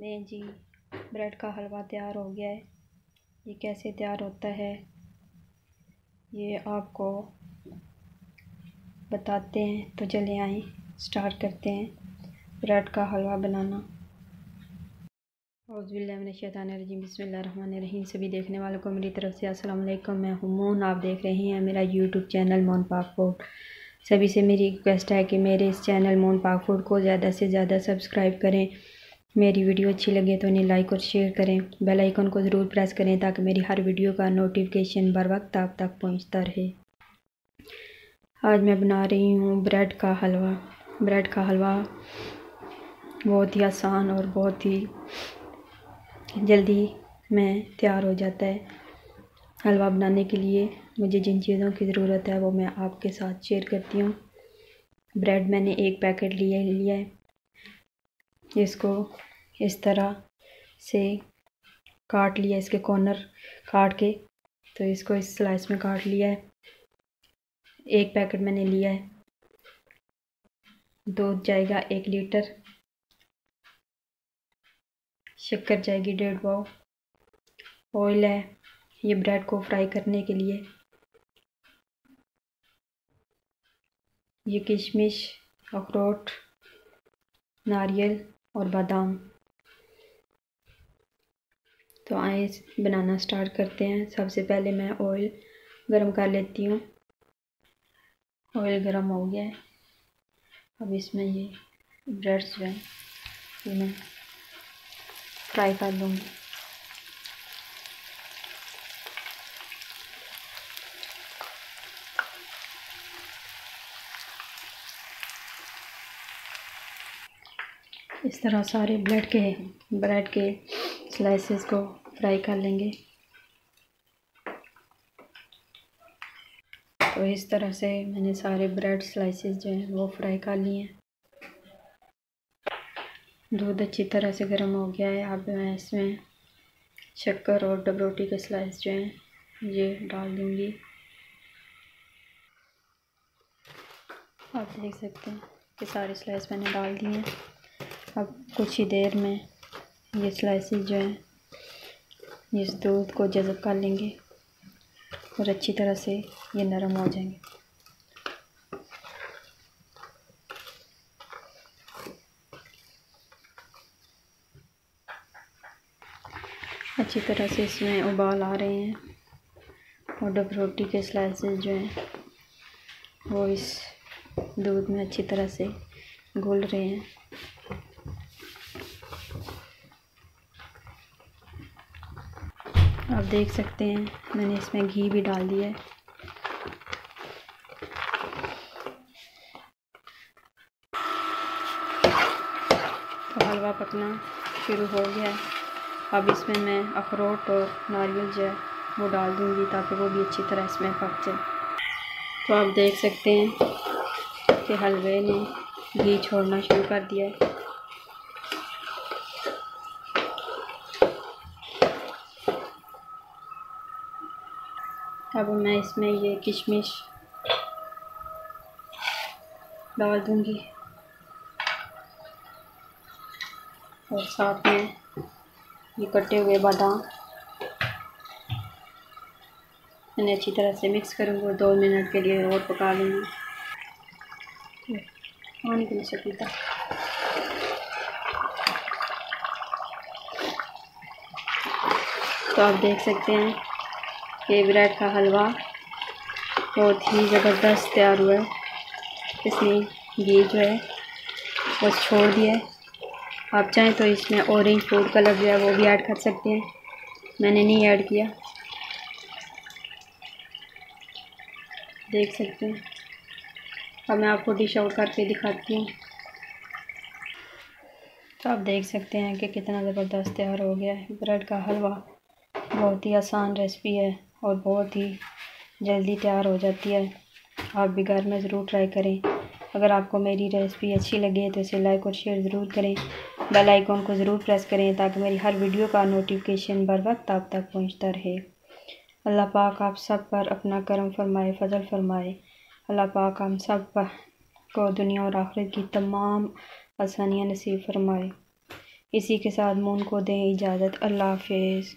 नहीं जी, ब्रेड का हलवा तैयार हो गया है। ये कैसे तैयार होता है, ये आपको बताते हैं। तो चले आए, स्टार्ट करते हैं ब्रेड का हलवा बनाना। औज़बिल्लिनशैतानरजीम बसमीम सभी देखने वालों को मेरी तरफ़ से अस्सलाम वालेकुम। मैं हुमून आप देख रहे हैं मेरा यूट्यूब चैनल मोन पाक फ़ूड। सभी से मेरी रिक्वेस्ट है कि मेरे इस चैनल मोन पाक फ़ूड को ज़्यादा से ज़्यादा सब्सक्राइब करें। मेरी वीडियो अच्छी लगे तो इन्हें लाइक और शेयर करें। बेल आइकन को ज़रूर प्रेस करें ताकि मेरी हर वीडियो का नोटिफिकेशन बर वक्त आप तक पहुँचता रहे। आज मैं बना रही हूँ ब्रेड का हलवा। ब्रेड का हलवा बहुत ही आसान और बहुत ही जल्दी में तैयार हो जाता है। हलवा बनाने के लिए मुझे जिन चीज़ों की ज़रूरत है वो मैं आपके साथ शेयर करती हूँ। ब्रेड मैंने एक पैकेट लिया लिया है। इसको इस तरह से काट लिया, इसके कॉर्नर काट के तो इसको इस स्लाइस में काट लिया है। एक पैकेट मैंने लिया है। दूध जाएगा एक लीटर शक्कर जाएगी डेढ़ पाव। ऑयल है, ये ब्रेड को फ्राई करने के लिए। ये किशमिश, अखरोट, नारियल और बादाम। तो आए बनाना स्टार्ट करते हैं। सबसे पहले मैं ऑयल गरम कर लेती हूँ। ऑयल गरम हो गया है। अब इसमें ये ब्रेड्स जो है मैं फ्राई कर लूँगी। इस तरह सारे ब्रेड के ब्रेड के स्लाइसेस को फ्राई कर लेंगे। तो इस तरह से मैंने सारे ब्रेड स्लाइसेस जो हैं वो फ्राई कर लिए हैं। दूध अच्छी तरह से गर्म हो गया है। अब मैं इसमें शक्कर और डबरोटी के स्लाइस जो हैं, ये डाल दूँगी। आप देख सकते हैं कि सारे स्लाइस मैंने डाल दिए हैं। अब कुछ ही देर में ये स्लाइसेस जो हैं इस दूध को जज़ब कर लेंगे और अच्छी तरह से ये नरम हो जाएँगे। अच्छी तरह से इसमें उबाल आ रहे हैं और डब रोटी के स्लाइसेस जो हैं, वो इस दूध में अच्छी तरह से घुल रहे हैं। आप देख सकते हैं, मैंने इसमें घी भी डाल दिया है। तो हलवा पकना शुरू हो गया है। अब इसमें मैं अखरोट और नारियल जो है, वो डाल दूँगी ताकि वो भी अच्छी तरह इसमें पक जाए। तो आप देख सकते हैं कि हलवे ने घी छोड़ना शुरू कर दिया है। अब मैं इसमें ये किशमिश डाल दूँगी। और साथ में ये कटे हुए बादाम। मैंने अच्छी तरह से मिक्स करूँगी और दो मिनट के लिए और पका लूँगी। पानी के नीचे पीता। तो आप देख सकते हैं ये ब्रेड का हलवा बहुत ही ज़बरदस्त तैयार हुआ है। इसमें घी जो है, वो छोड़ दिया है। आप चाहें तो इसमें ऑरेंज फ़ूड कलर जो है, वो भी ऐड कर सकते हैं। मैंने नहीं ऐड किया। देख सकते हैं। अब मैं आपको डिश आउट करके दिखाती हूँ। तो आप देख सकते हैं कि कितना ज़बरदस्त तैयार हो गया है। ब्रेड का हलवा बहुत ही आसान रेसिपी है। और बहुत ही जल्दी तैयार हो जाती है। आप भी घर में ज़रूर ट्राई करें। अगर आपको मेरी रेसिपी अच्छी लगे तो इसे लाइक और शेयर ज़रूर करें। बेल आइकॉन को ज़रूर प्रेस करें ताकि मेरी हर वीडियो का नोटिफिकेशन बर वक्त आप तक पहुँचता रहे। अल्लाह पाक आप सब पर अपना करम फरमाए, फजल फरमाए। अल्लाह पाक हम सब पर को दुनिया और आखिरत की तमाम आसानियाँ नसीब फरमाए। इसी के साथ मून को दें इजाज़त। अल्लाह हाफिज़।